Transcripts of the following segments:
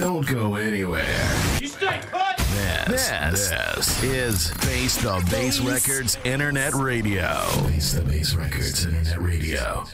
Don't go anywhere. You stay put! This, this, this is Face the Bass Records Internet Radio. Face the Bass Records Internet Radio.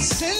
sin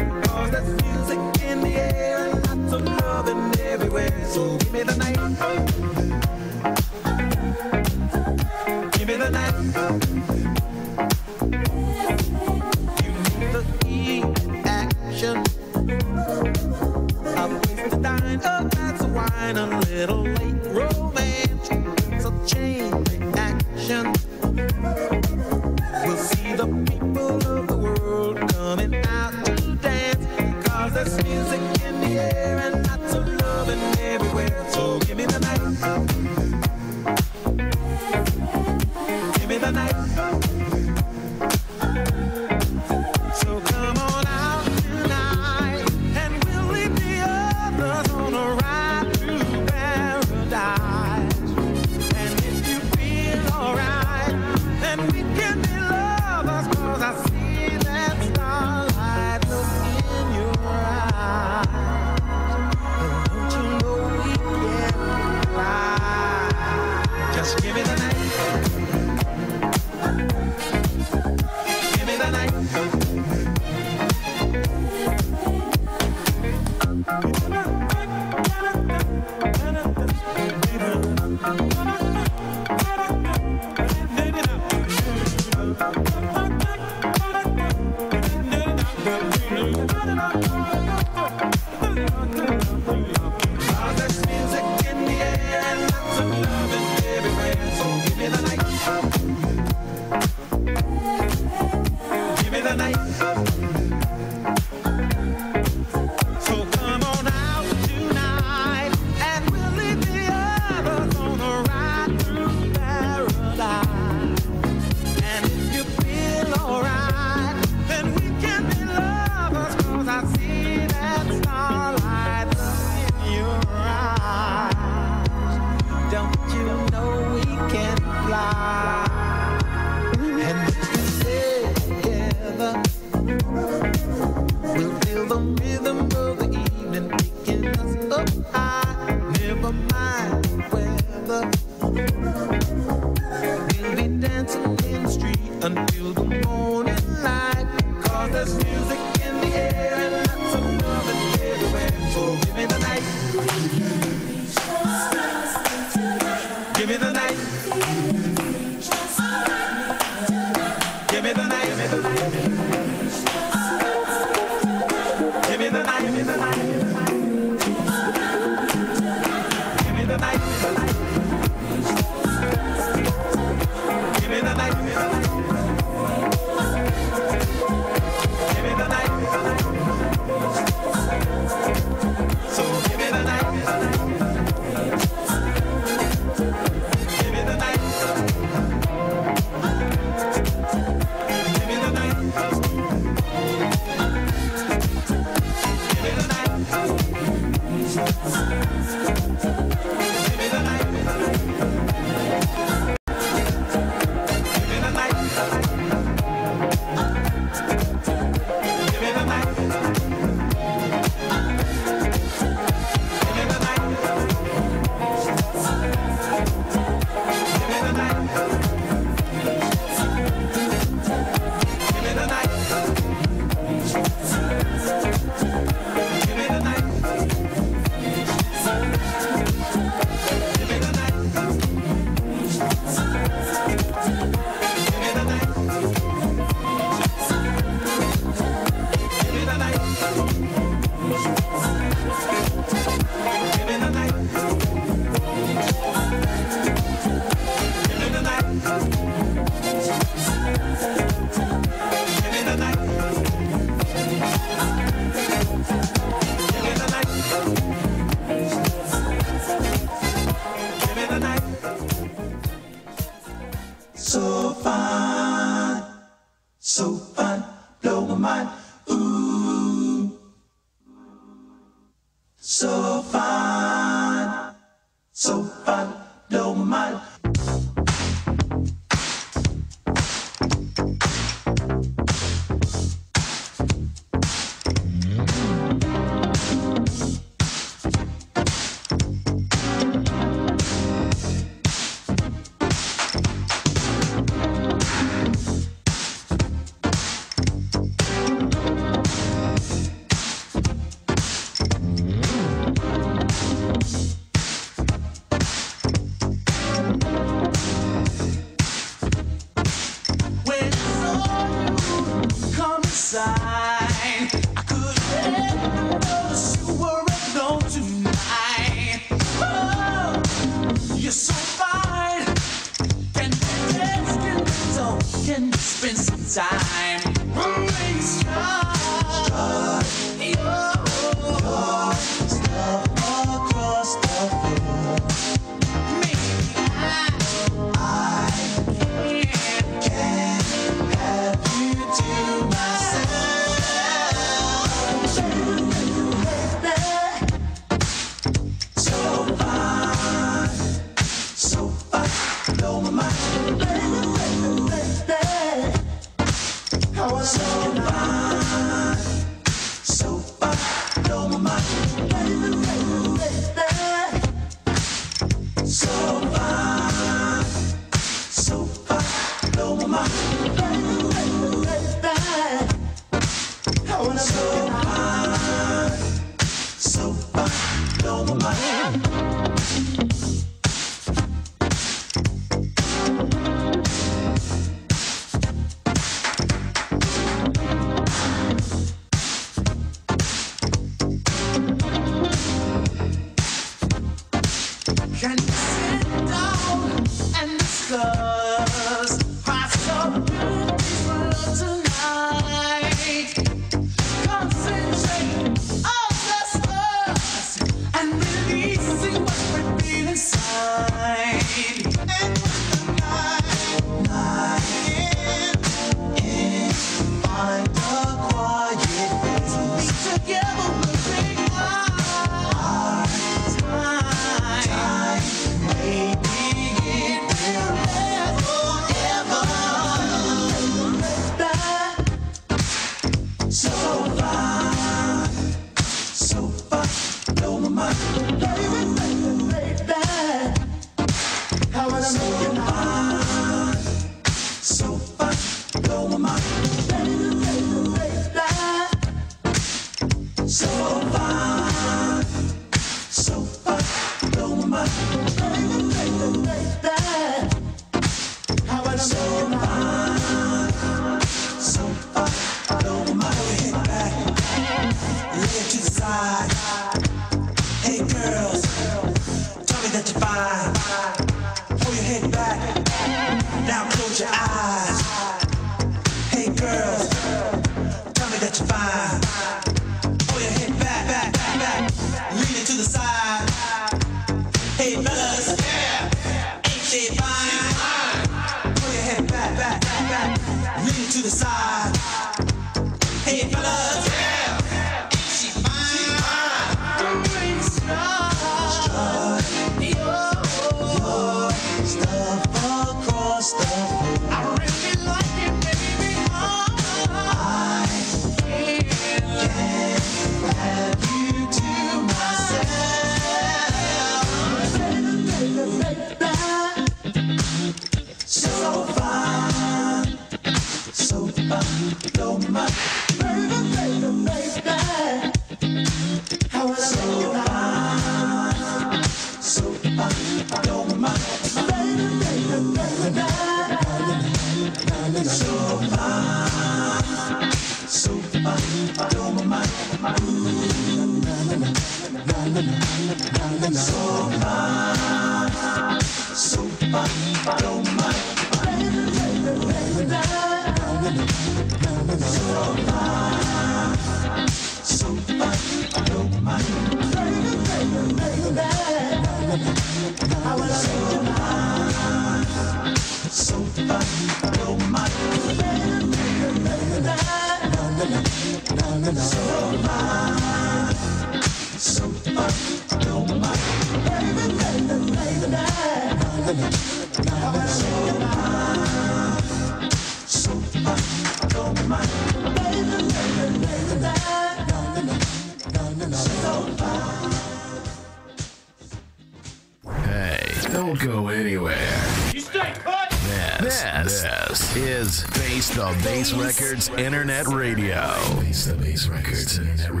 Internet Radio. The Records Internet Radio.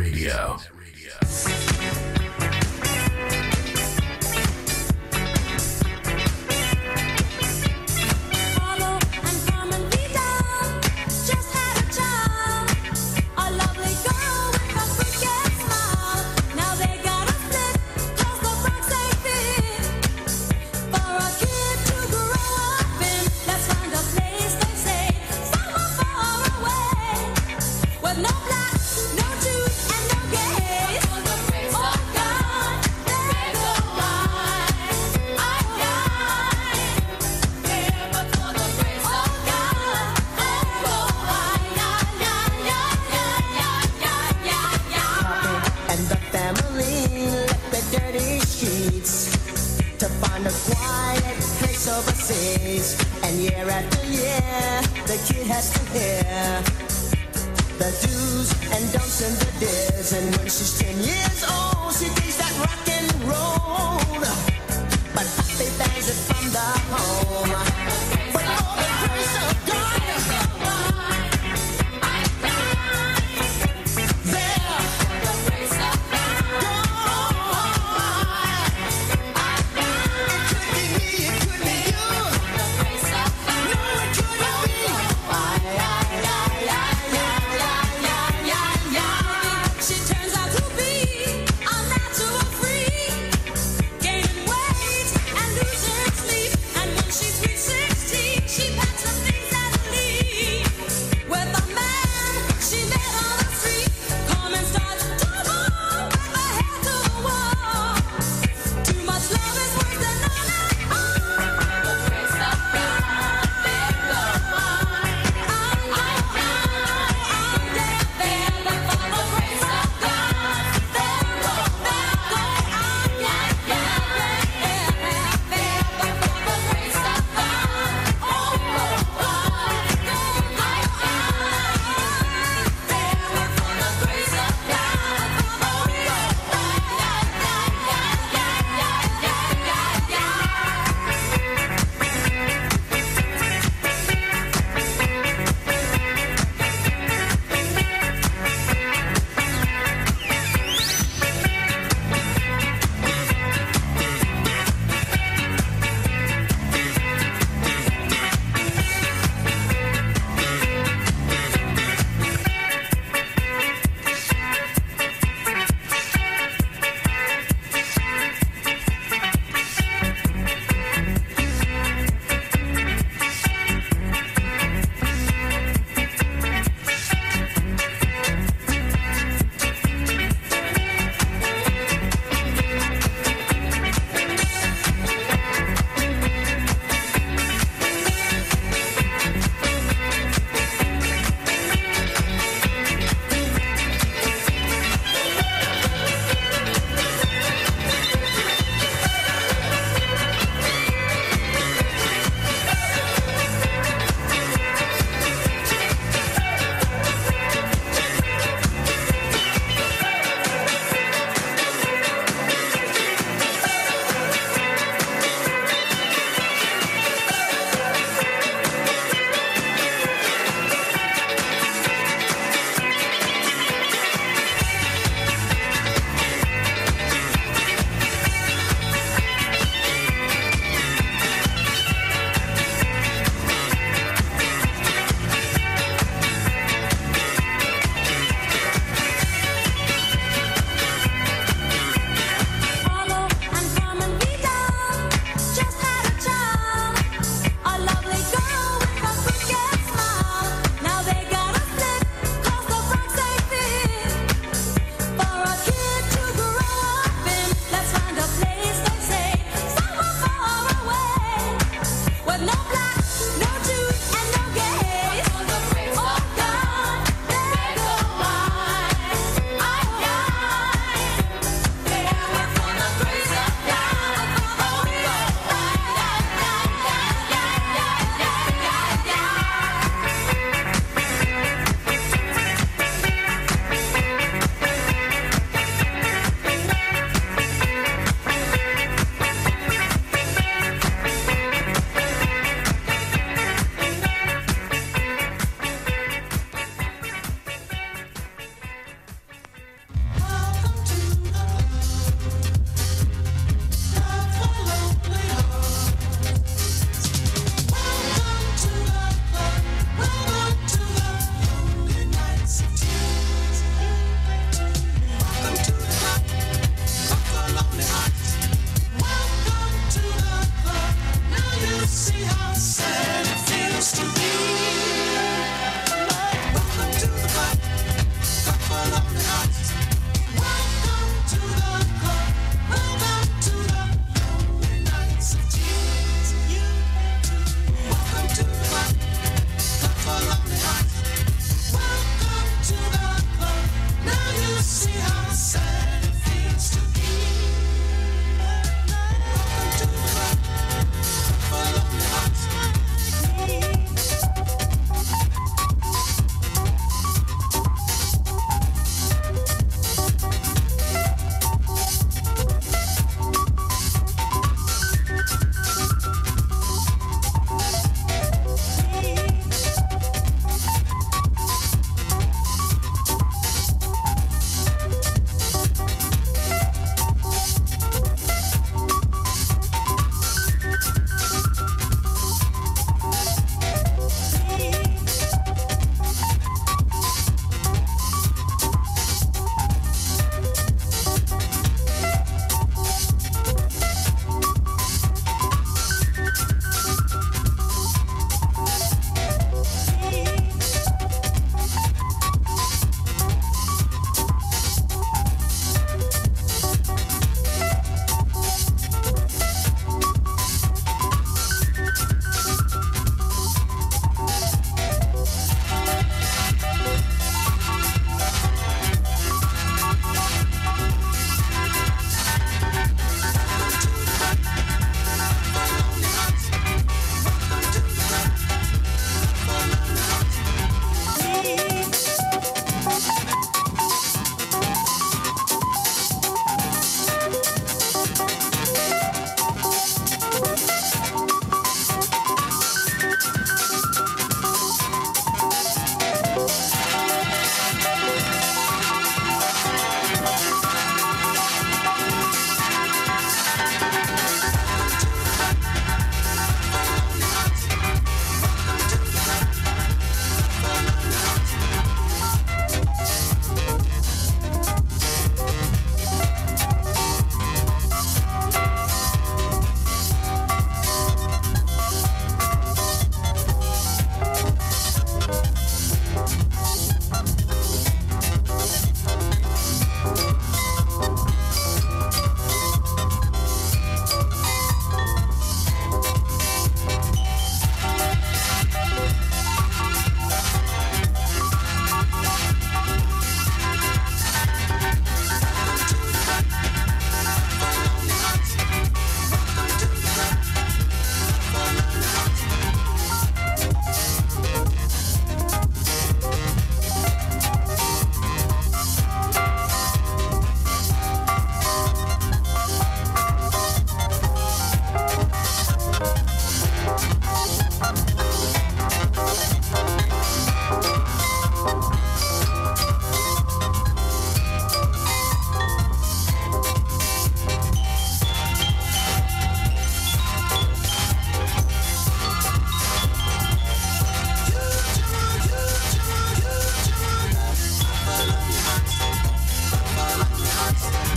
Dance.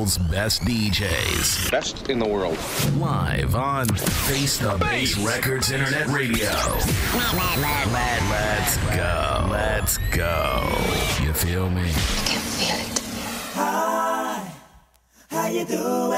world's best DJs. Best in the world. Live on Face the Bass Records Internet Radio. Let's go. Let's go. You feel me? I can feel it. Hi. How you doing?